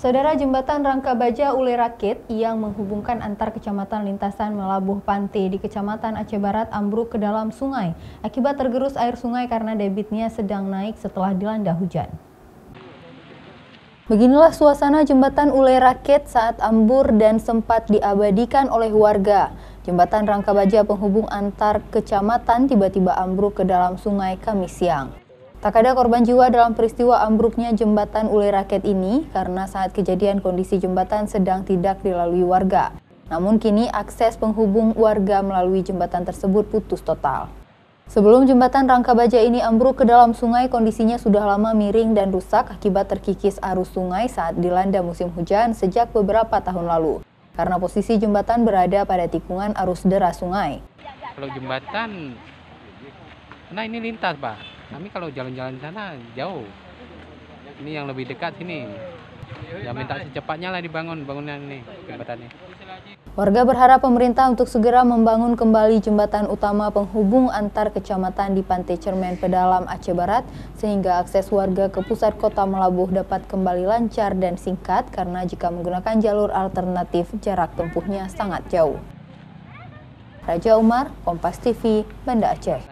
Saudara jembatan Rangka Baja Ule Rakit yang menghubungkan antar kecamatan lintasan Melabuh Pante di Kecamatan Aceh Barat ambruk ke dalam sungai akibat tergerus air sungai karena debitnya sedang naik setelah dilanda hujan. Beginilah suasana jembatan Ule Rakit saat ambur dan sempat diabadikan oleh warga. Jembatan Rangka Baja penghubung antar kecamatan tiba-tiba ambruk ke dalam sungai Kamis siang. Tak ada korban jiwa dalam peristiwa ambruknya jembatan Ule Raket ini karena saat kejadian kondisi jembatan sedang tidak dilalui warga. Namun kini akses penghubung warga melalui jembatan tersebut putus total. Sebelum jembatan Rangka Baja ini ambruk ke dalam sungai, kondisinya sudah lama miring dan rusak akibat terkikis arus sungai saat dilanda musim hujan sejak beberapa tahun lalu. Karena posisi jembatan berada pada tikungan arus deras sungai. Kalau jembatan, nah ini lintas Pak kami kalau jalan-jalan sana jauh ini yang lebih dekat sini ya minta secepatnya lah dibangun bangunan ini jembatannya Warga berharap pemerintah untuk segera membangun kembali jembatan utama penghubung antar kecamatan di Pantai Cermen Pedalam Aceh Barat sehingga akses warga ke pusat kota Melabuh dapat kembali lancar dan singkat karena jika menggunakan jalur alternatif jarak tempuhnya sangat jauh. Raja Umar, Kompas TV, Banda Aceh.